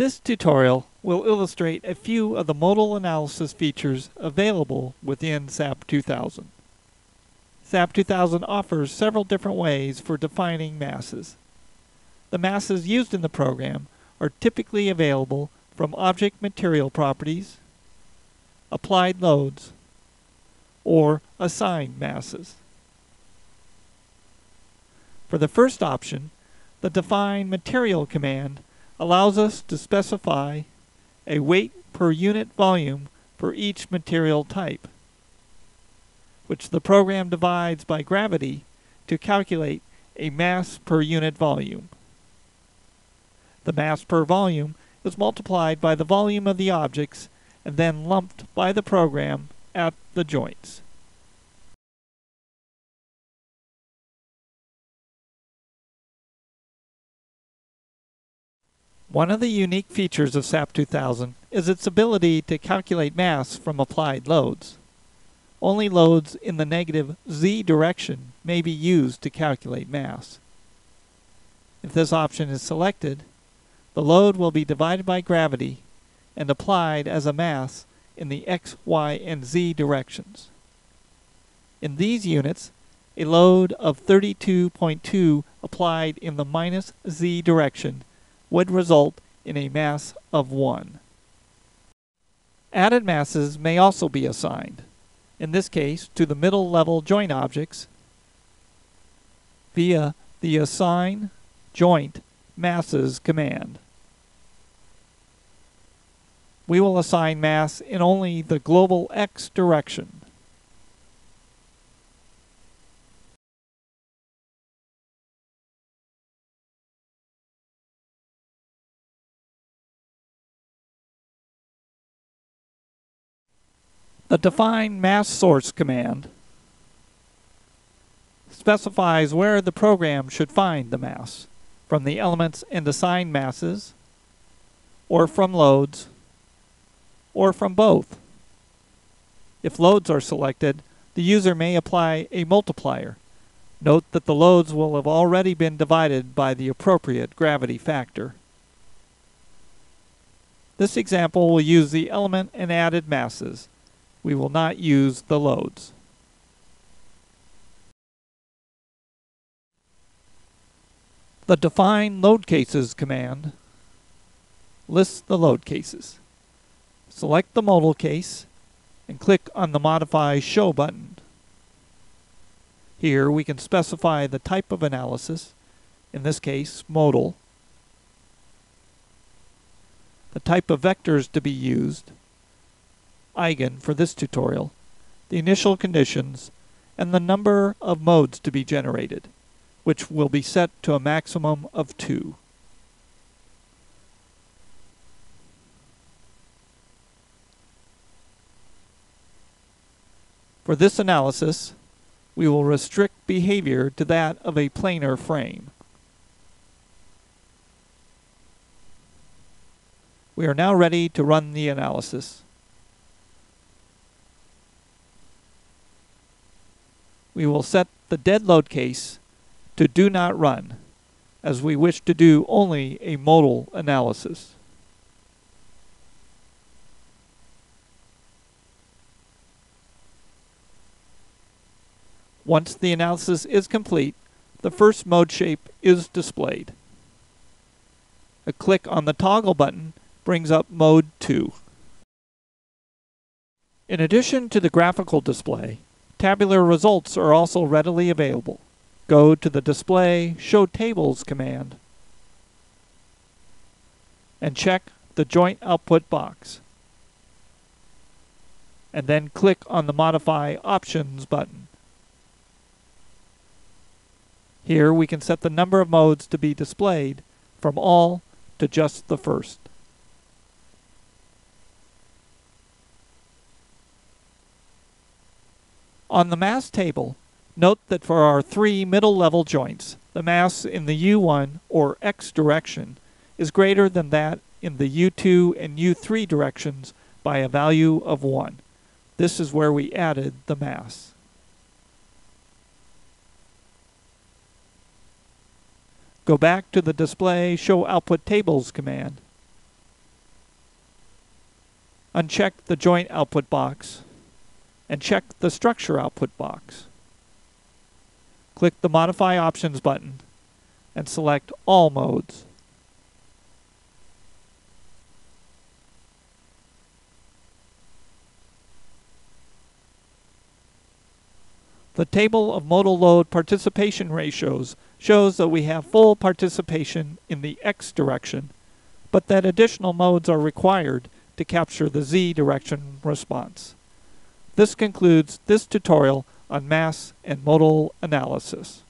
This tutorial will illustrate a few of the modal analysis features available within SAP 2000. SAP 2000 offers several different ways for defining masses. The masses used in the program are typically available from object material properties, applied loads, or assigned masses. For the first option, the define material command allows us to specify a weight per unit volume for each material type, which the program divides by gravity to calculate a mass per unit volume. The mass per volume is multiplied by the volume of the objects and then lumped by the program at the joints. One of the unique features of SAP 2000 is its ability to calculate mass from applied loads. Only loads in the negative z direction may be used to calculate mass. If this option is selected, the load will be divided by gravity and applied as a mass in the x, y, and z directions. In these units, a load of 32.2 applied in the minus z direction would result in a mass of 1. Added masses may also be assigned, in this case to the middle level joint objects via the assign joint masses command. We will assign mass in only the global x direction. The define mass source command specifies where the program should find the mass, from the elements and assigned masses, or from loads, or from both. If loads are selected, the user may apply a multiplier. Note that the loads will have already been divided by the appropriate gravity factor. This example will use the element and added masses we will not use the loads. The define load cases command lists the load cases. Select the modal case and click on the modify show button. Here we can specify the type of analysis, in this case modal, the type of vectors to be used, eigen for this tutorial, the initial conditions, and the number of modes to be generated, which will be set to a maximum of two. For this analysis, we will restrict behavior to that of a planar frame. We are now ready to run the analysis. We will set the dead load case to do not run, as we wish to do only a modal analysis. Once the analysis is complete, the first mode shape is displayed. A click on the toggle button brings up mode 2. In addition to the graphical display, Tabular results are also readily available. Go to the Display Show Tables command and check the Joint Output box. And then click on the Modify Options button. Here we can set the number of modes to be displayed from all to just the first. On the mass table, note that for our three middle level joints, the mass in the U1 or X direction is greater than that in the U2 and U3 directions by a value of 1. This is where we added the mass. Go back to the display show output tables command uncheck the joint output box and check the structure output box. Click the Modify Options button and select All Modes. The table of modal load participation ratios shows that we have full participation in the x direction, but that additional modes are required to capture the z direction response. This concludes this tutorial on mass and modal analysis.